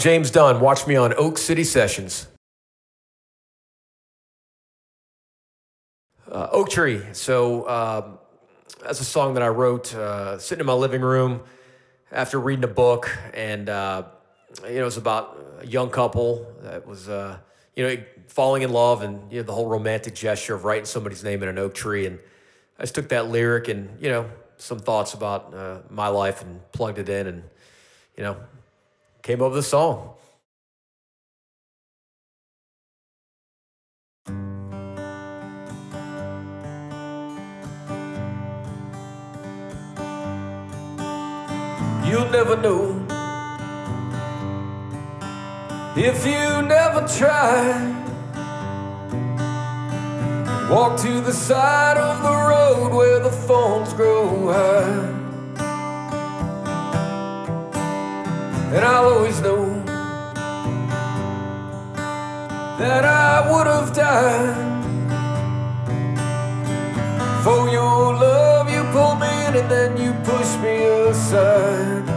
James Dunn. Watch me on Oak City Sessions. Uh, Oak Tree. So um, that's a song that I wrote uh, sitting in my living room after reading a book, and uh, you know, it was about a young couple that was, uh, you know, falling in love, and you know, the whole romantic gesture of writing somebody's name in an oak tree. And I just took that lyric and you know, some thoughts about uh, my life and plugged it in, and you know, came up with a song. You'll never know if you never try. Walk to the side of the road where the thorns grow high. And I'll always know that I would have died for your love. You pulled me in and then you pushed me aside.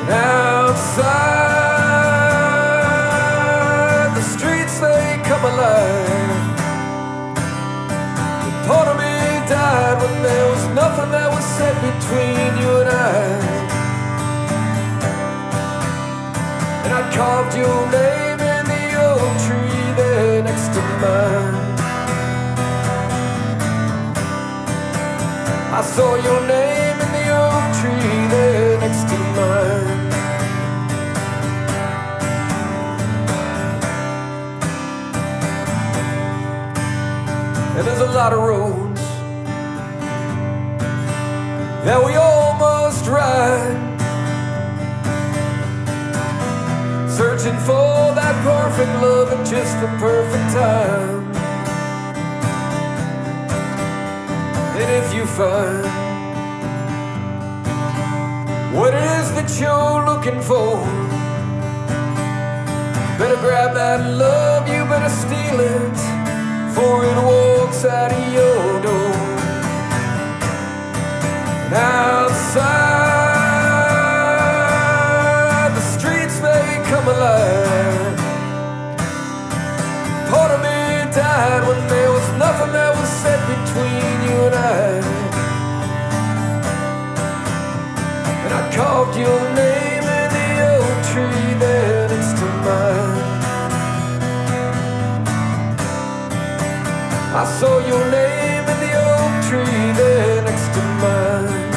And outside, between you and I. And I carved your name in the oak tree there next to mine. I saw your name in the oak tree there next to mine. And there's a lot of roads that we all must ride. Searching for that perfect love at just the perfect time. And if you find what it is that you're looking for, better grab that love, you better steal it, for it walks out of your door. Outside, the streets they come alive. Part of me died when there was nothing that was set between you and I. And I carved your name in the oak tree there next to mine. I saw your name tree there next to mine.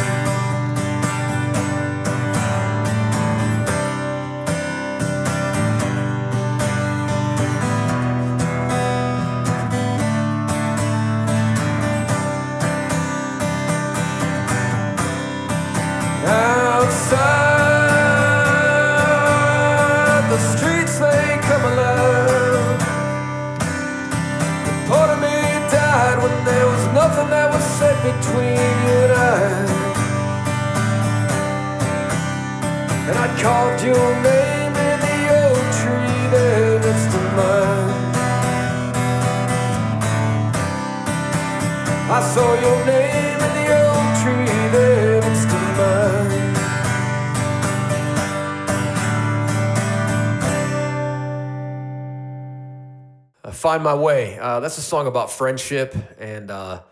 Find My Way. Uh, that's a song about friendship and, uh,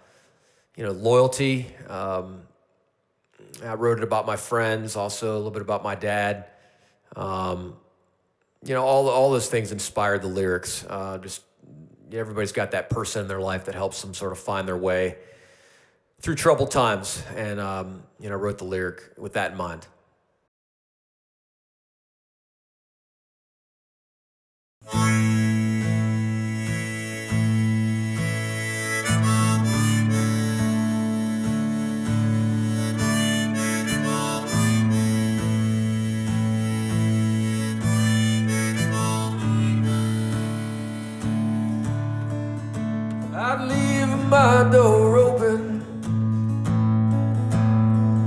you know, loyalty. Um, I wrote it about my friends, also a little bit about my dad. Um, you know, all, all those things inspired the lyrics. Uh, just everybody's got that person in their life that helps them sort of find their way through troubled times. And, um, you know, wrote the lyric with that in mind. My door open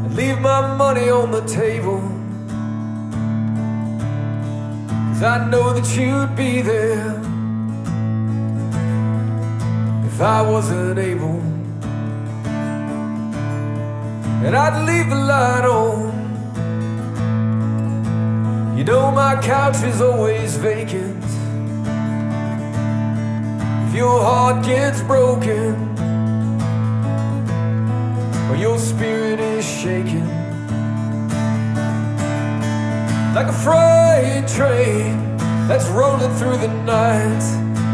and leave my money on the table. Cause I know that you'd be there if I wasn't able. And I'd leave the light on You know my couch is always vacant. If your heart gets broken, your spirit is shaken, like a freight train that's rolling through the night,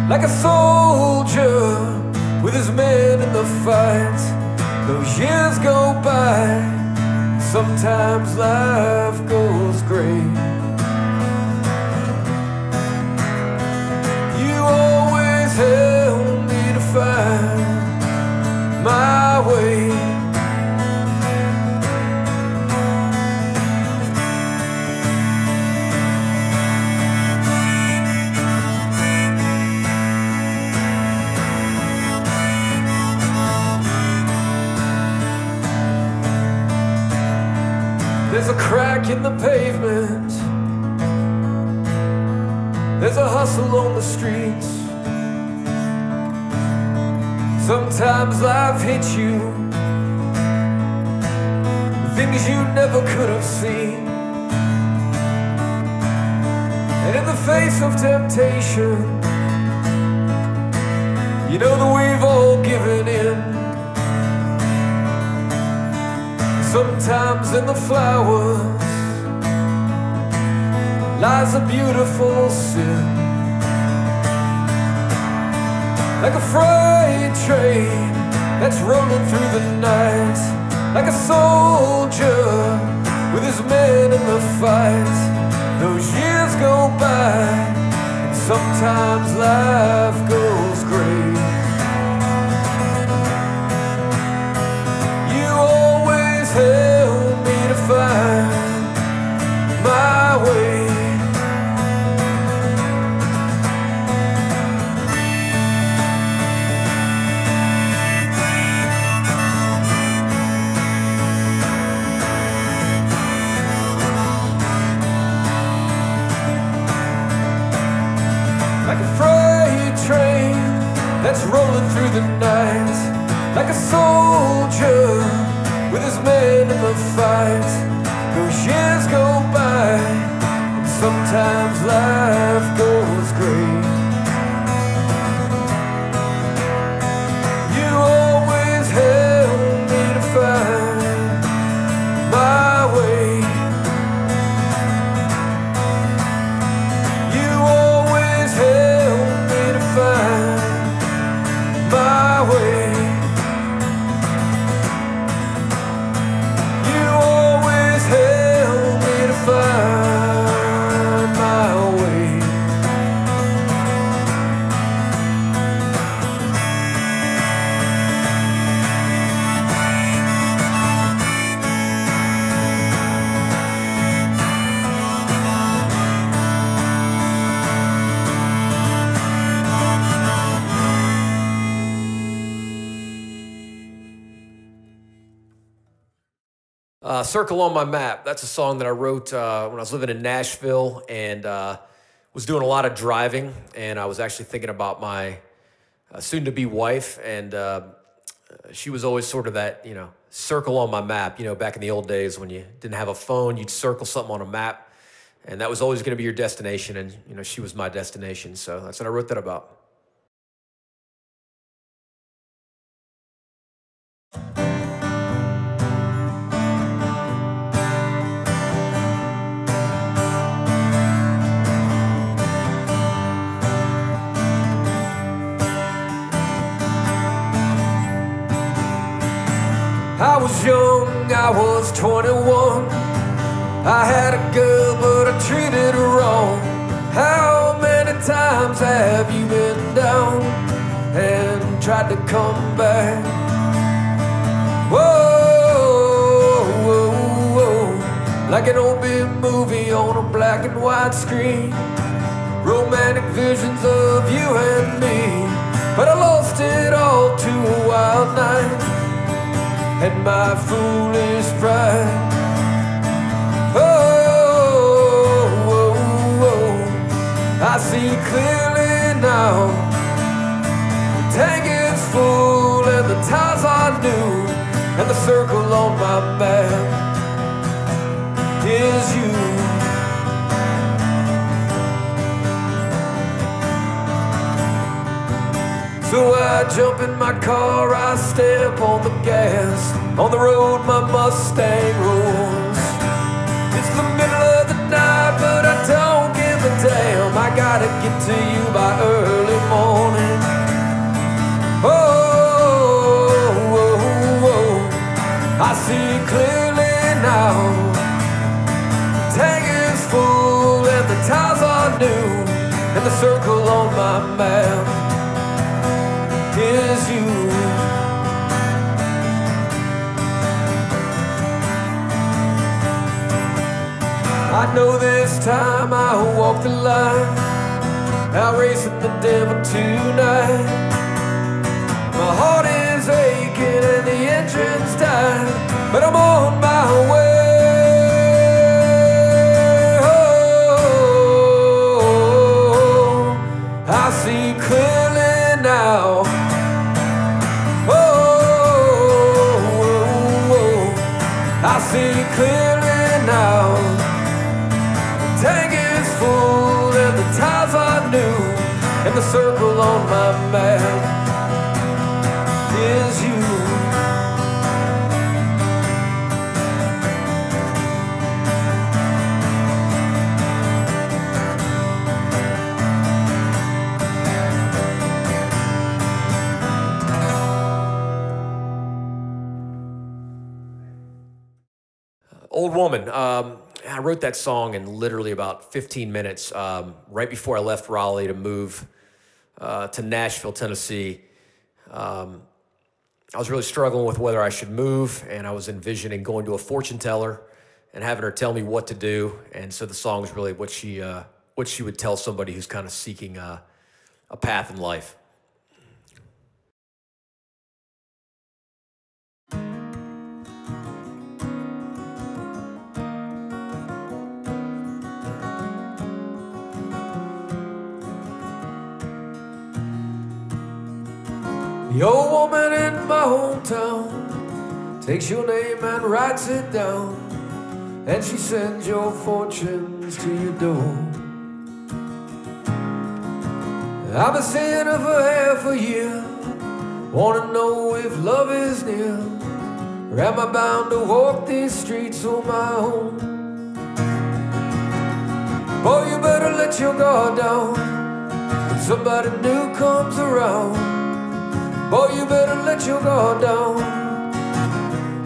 like a soldier with his men in the fight. Those years go by, sometimes life goes gray You always help me to find my way. There's a crack in the pavement. There's a hustle on the streets. Sometimes life hits you. Things you never could have seen. And in the face of temptation, you know that we've all given in. Sometimes in the flowers lies a beautiful sin. Like a freight train that's rolling through the night. Like a soldier with his men in the fight. Those years go by, and sometimes life goes great. My and Circle on My Map. That's a song that I wrote uh, when I was living in Nashville and uh, was doing a lot of driving. And I was actually thinking about my uh, soon to be wife. And uh, she was always sort of that, you know, circle on my map. You know, back in the old days when you didn't have a phone, you'd circle something on a map. And that was always going to be your destination. And, you know, she was my destination. So that's what I wrote that about. I had a girl, but I treated her wrong. How many times have you been down and tried to come back? Whoa, whoa, whoa. like an old big movie on a black and white screen. Romantic visions of you and me, but I lost it all to a wild night and my foolish pride. I see clearly now. The tank is full and the ties are new and the circle on my back is you. So I jump in my car, I step on the gas. On the road, my Mustang rolls. Gotta get to you by early morning. Oh, oh, oh, oh. I see clearly now. Tank is full and the tires are new, and the circle on my map is you. I know this time I'll walk the line, I'll race with the devil tonight. My heart is aching and the engine's dying, but I'm on my way. Oh, I see clearly now. Oh, oh, oh, oh. I see clearly the circle on my map is you. Old Woman. Um, I wrote that song in literally about 15 minutes um, right before I left Raleigh to move uh, to Nashville, Tennessee. Um, I was really struggling with whether I should move, and I was envisioning going to a fortune teller and having her tell me what to do. And so the song is really what she uh, what she would tell somebody who's kind of seeking a, a path in life. Old woman in my hometown takes your name and writes it down, and she sends your fortunes to your door. I've been saying for half a year, wanna know if love is near, or am I bound to walk these streets on my own? Boy, you better let your guard down when somebody new comes around. Boy, you better let your guard down.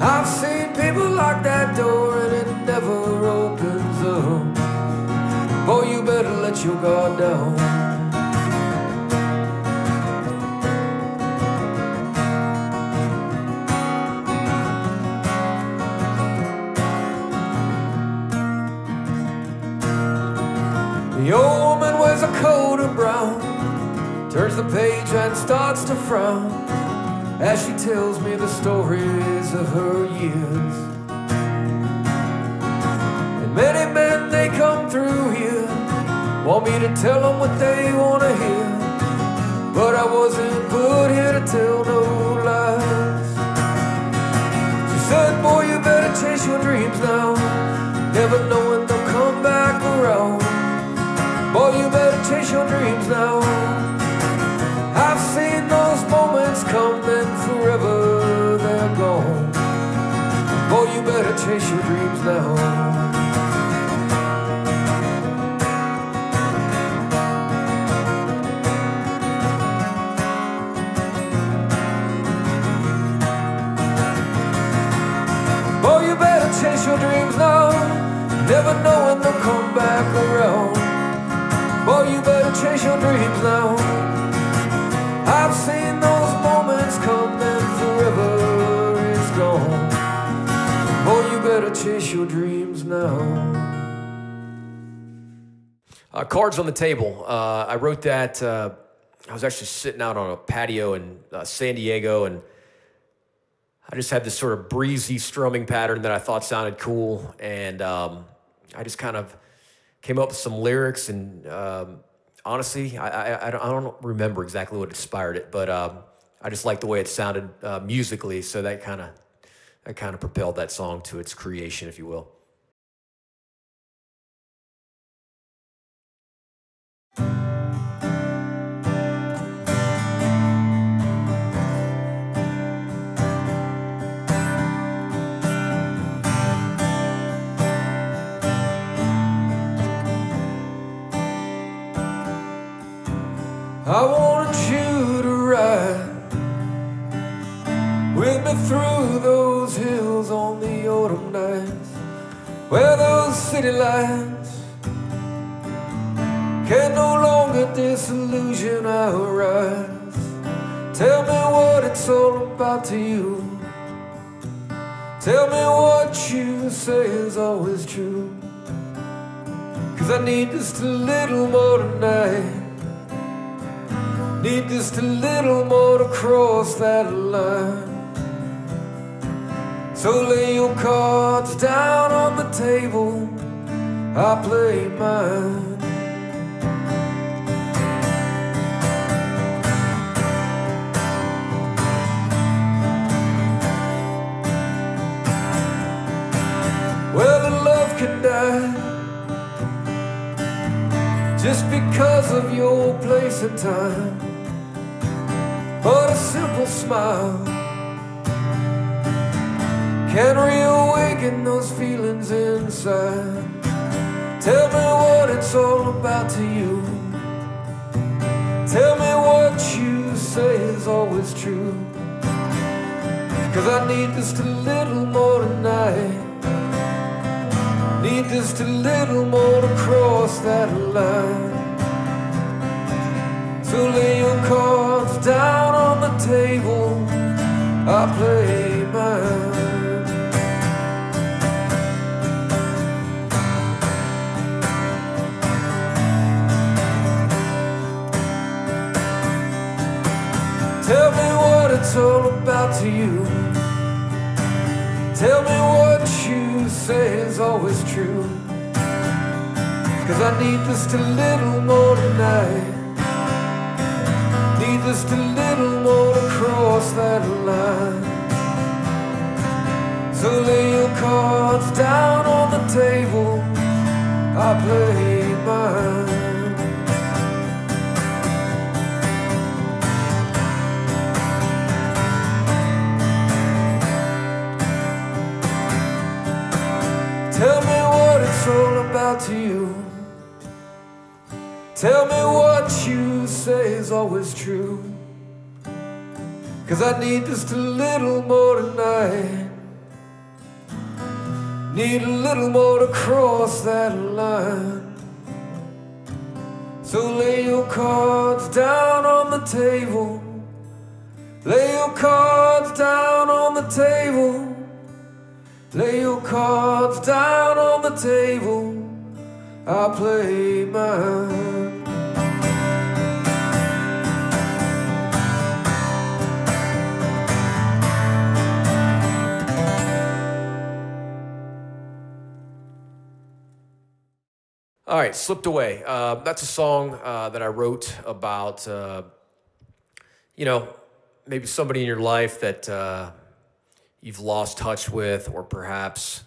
I've seen people lock that door and it never opens up. Boy, you better let your guard down. And starts to frown as she tells me the stories of her years. And many men, they come through here, want me to tell them what they want to hear. But I wasn't put here to tell no lies. She said, Boy, you better chase your dreams now, never knowing they'll come back around. Boy, you better chase your dreams now. Chase your dreams now. Boy, cards on the table. Uh, I wrote that. Uh, I was actually sitting out on a patio in uh, San Diego, and I just had this sort of breezy strumming pattern that I thought sounded cool, and um, I just kind of came up with some lyrics and um, honestly, I, I, I, don't, remember exactly what inspired it, but um, I just liked the way it sounded uh, musically, so that kind of that kind of propelled that song to its creation, if you will. Was on the autumn nights where those city lights can no longer disillusion our eyes. Tell me what it's all about to you. Tell me what you say is always true. Cause I need just a little more tonight. Need just a little more to cross that line. So lay your cards down on the table. I play mine. Well, the love can die just because of your place and time. But a simple smile can reawaken those feelings inside. Tell me what it's all about to you. Tell me what you say is always true. Cause I need just a little more tonight. Need just a little more to cross that line. So lay your cards down on the table. I play mine. All about to you. Tell me what you say is always true. Cause I need just a little more tonight. Need just a little more to cross that line. So lay your cards down on the table. I play Tell me what you say is always true. Cause I need just a little more tonight. Need a little more to cross that line. So lay your cards down on the table. Lay your cards down on the table. Lay your cards down on the table. I play mine. All right, slipped away. Uh, that's a song uh, that I wrote about, uh, you know, maybe somebody in your life that uh, you've lost touch with, or perhaps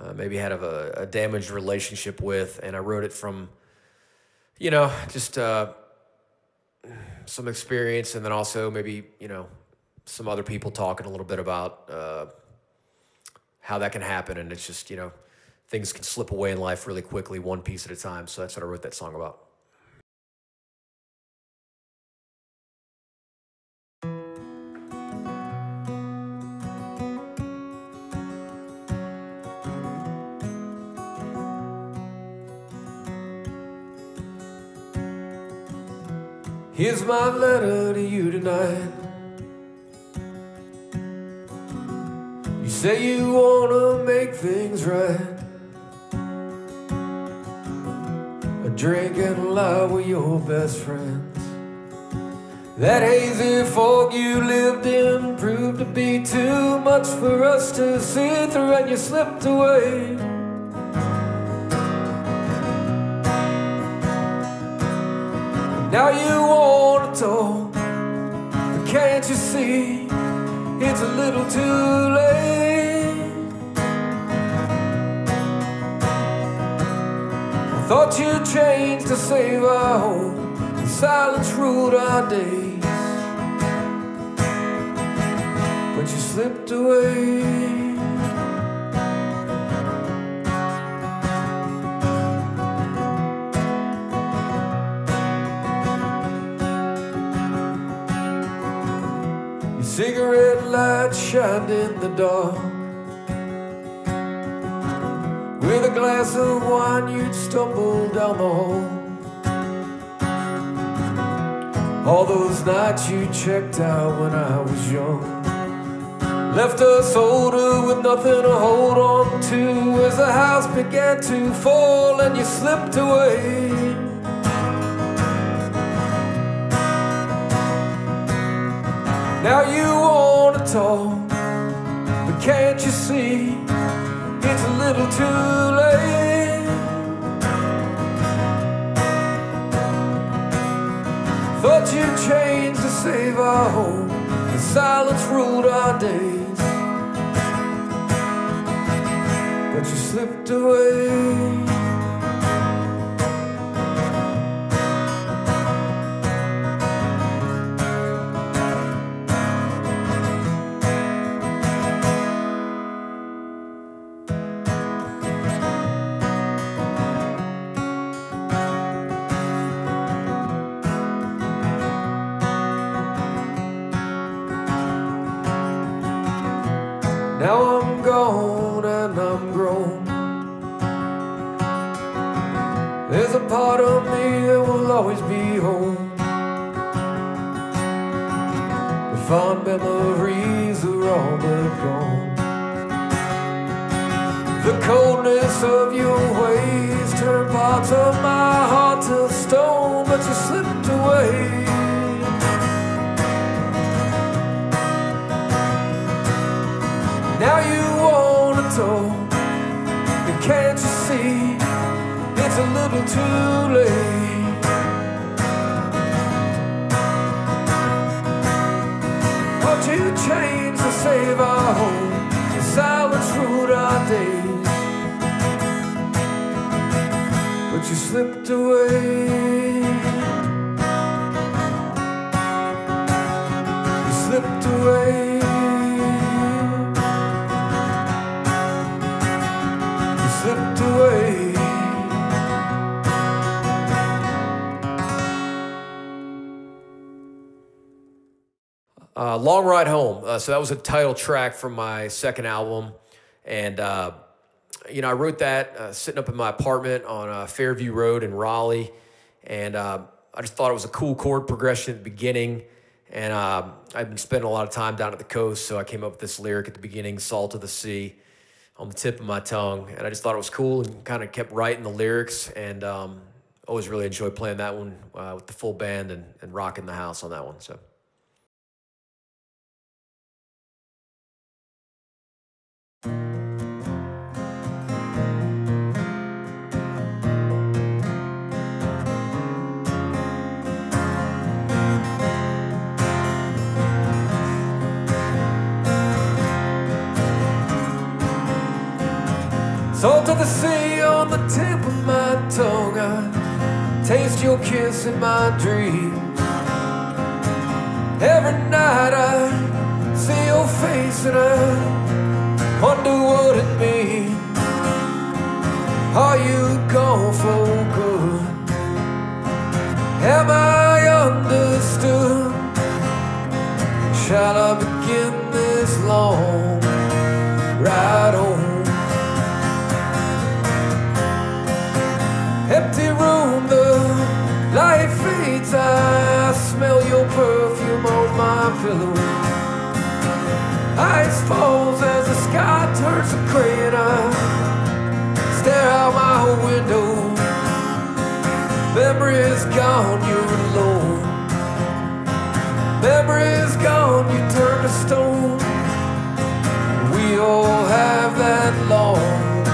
uh, maybe had a, a, damaged relationship with. And I wrote it from, you know, just uh, some experience, and then also maybe, you know, some other people talking a little bit about how that can happen. And it's just, you know, things can slip away in life really quickly, one piece at a time. So that's what I wrote that song about. Here's my letter to you tonight. You say you wanna make things right. Drink and lie with your best friends. That hazy fog you lived in proved to be too much for us to see through, and you slipped away. Now you wanna talk, but can't you see it's a little too late? Thought you'd change to save our home, and silence ruled our days, but you slipped away. Cigarette light shined in the dark. Glass of wine, you'd stumble down the hall. All those nights you checked out when I was young. Left us older with nothing to hold on to as the house began to fall and you slipped away. Now you wanna talk, but can't you see it's a little too late? Thought you'd change to save our home, and silence ruled our days. but you slipped away. Always be home. The fond memories are all but gone. The coldness of your ways turned parts of my heart to stone, but you slipped away. Now you wanna talk, and can't you see it's a little too late? Save our home? The silence ruled our days, but you slipped away. You slipped away. Uh, Long Ride Home. Uh, so that was a title track from my second album. And, uh, you know, I wrote that uh, sitting up in my apartment on uh, Fairview Road in Raleigh. And uh, I just thought it was a cool chord progression at the beginning. And I've been spending a lot of time down at the coast, so I came up with this lyric at the beginning, Salt of the Sea, on the tip of my tongue. And I just thought it was cool and kind of kept writing the lyrics. And um, always really enjoyed playing that one with the full band and, and rocking the house on that one. So. Of the sea on the tip of my tongue. I taste your kiss in my dreams. Every night I see your face and I wonder what it means. Are you gone for good? Am I understood? Shall I begin this long my pillow. Ice falls as the sky turns to gray, and I stare out my window. Memory is gone, you're alone. Memory is gone, you turn to stone. We all have that long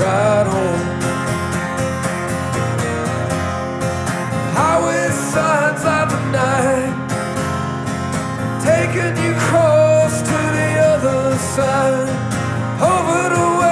ride home. highway signs of the night Taking you close to the other side. Over the where